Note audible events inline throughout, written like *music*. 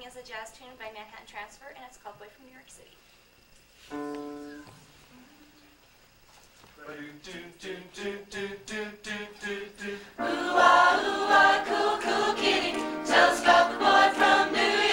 a jazz tune by Manhattan Transfer, and it's called Boy from New York City. Ooh-ah, ooh-ah, cool, cool kitty. About the boy from New York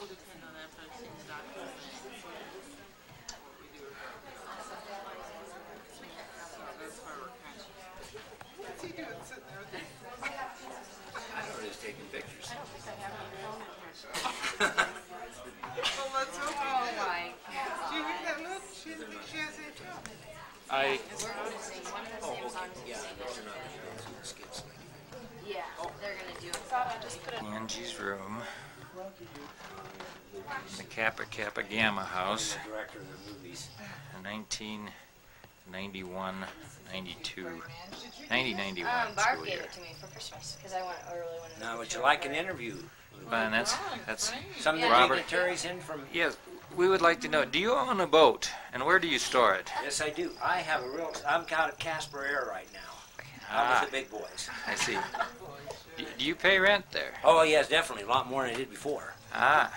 will depend on that, but I think the doctor That's why we're kind of. What's he doing sitting there with his I know he's taking pictures. Well, let's hope Oh he did. Do you hear that look? She doesn't think she has any trouble. I We're noticing one of the Oh, same okay, songs. yeah, there's another, there's a skid sled. Yeah, they're gonna do it. Just put it. Angie's room. The Kappa Kappa Gamma House, Director of the movies. 1991, 92, 90, 91 Um, Barb gave year. it to me for Christmas because I went early when. Now, would you like an interview? And that's, that's, Some of the Robert. dignitaries in from, yes, we would like to know, do you own a boat? And where do you store it? yes, I do. I have a real, I'm out at Casper Air right now. I'm Ah, with the big boys. I see. *laughs* Do- Do you pay rent there? Oh, yes, definitely, a lot more than I did before. Ah.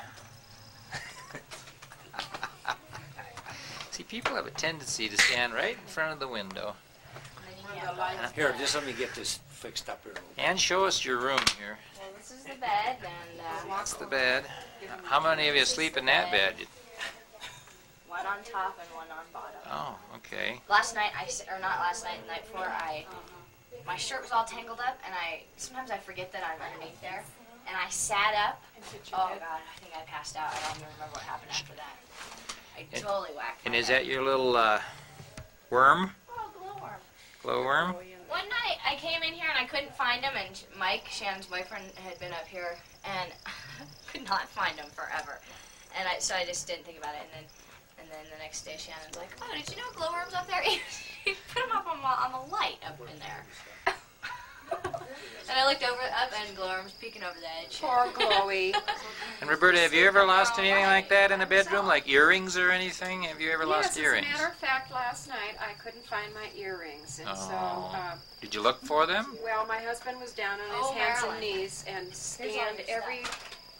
*laughs* See, people have a tendency to stand right in front of the window Here, just let me get this fixed up here. and show us your room here. Well, this is the bed, and uh, That's the bed. How many of you sleep in that bed? one on top and one on bottom. Oh, okay. Last night, I or not last night, the night before, I my shirt was all tangled up, and I sometimes I forget that I'm underneath there, and I sat up. Oh God, I think I passed out. I don't even remember what happened after that. I And- totally whacked. And my is head. that your little uh, worm? Oh, glowworm. Glowworm? One night I came in here and I couldn't find him, and Mike, Shannon's boyfriend, had been up here and *laughs* could not find him forever. And I, so I just didn't think about it. And then, and then the next day, Shannon's like, "Oh, did you know glowworms up there? *laughs* he put them up on, the- on the light up in there." *laughs* and I looked over up, and glowworms peeking over the edge. Poor Chloe. *laughs* And Roberta, have you ever lost anything like that in a bedroom, like earrings or anything? Have you ever lost yes, earrings? as a matter of fact, last night I couldn't find my earrings, and so, Oh. uh, Did you look for them? well, my husband was down on his Oh, hands Marilyn. and knees and all scanned every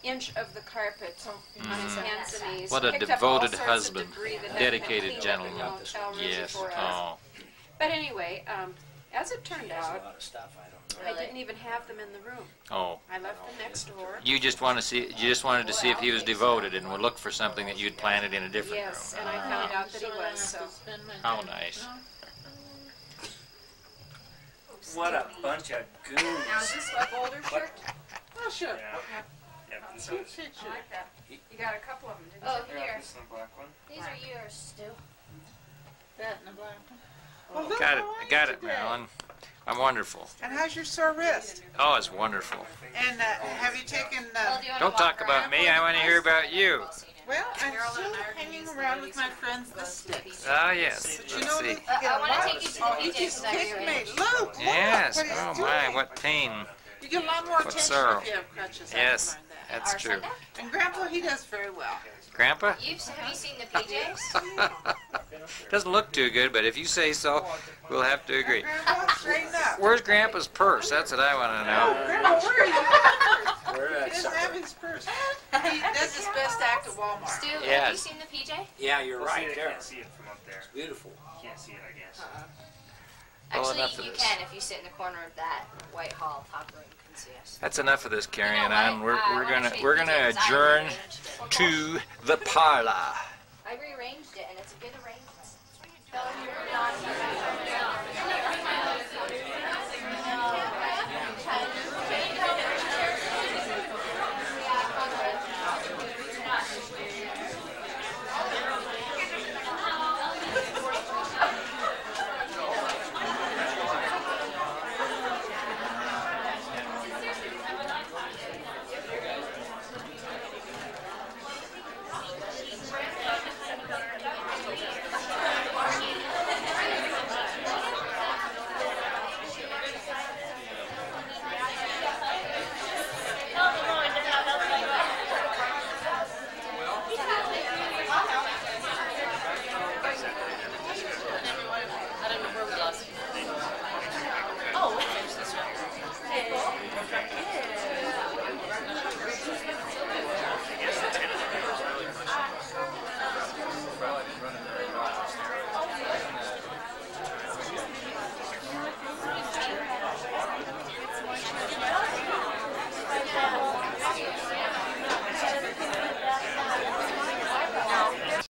inch of the carpet on his hands and knees. What a picked up all devoted sorts of husband. debris that hadn't been Dedicated cleaned up in gentleman. the hotel room Yes. before us. Oh. But anyway, um, as it turned That's a out, lot of stuff, I don't know. I didn't even have them in the room. Oh. I left them next door. You just want to see. You just wanted to see if he was devoted and would look for something that you'd planted in a different Yes, room. and I found out that he was, so. How nice. What a bunch of goons. Now, is this a Boulder shirt? Oh, sure. Yeah, this Cute is. I like that. You got a couple of them, didn't Oh, you? I here. this in the black one. These are yours, Stu. That and the black one. Well, look Got it. I got it, today. Marilyn. I'm wonderful. And how's your sore wrist? Oh, it's wonderful. And uh, have you taken? Well, Uh, do you don't talk about me. I want to hear about you. Well seen it. well, I'm still and I are gonna hanging around with my friends, the sticks. Ah, yes. But you Let's know see. that you get wanna take you to the Oh, you just that kicked me. Luke, Yes. what he's Oh doing. my, what pain. You get a lot more What attention sorrow. if you have crutches. Yes, find that. That's Our true. Sunday? And Grandpa, he does very well. Grandpa? You've, have you seen the PJs? *laughs* Doesn't look too good, but if you say so, we'll have to agree. Grandpa. Where's Grandpa's purse? That's what I want to know. Oh, Grandpa, where are you? *laughs* Where He did I doesn't have his purse. *laughs* He does his best act at Walmart. Stu, have you Yes. seen the PJ? Yeah, you're Well, see, right I there. can't see it from up there. It's Beautiful. Can't see it, I guess. Well, Actually, enough of you this. can if you sit in the corner of that White Hall top room. You can see us. That's enough of this carrying You know on. what? We're, I we're gonna show we're gonna adjourn to the parlor. I rearranged it, and it's a good arrangement. Francis.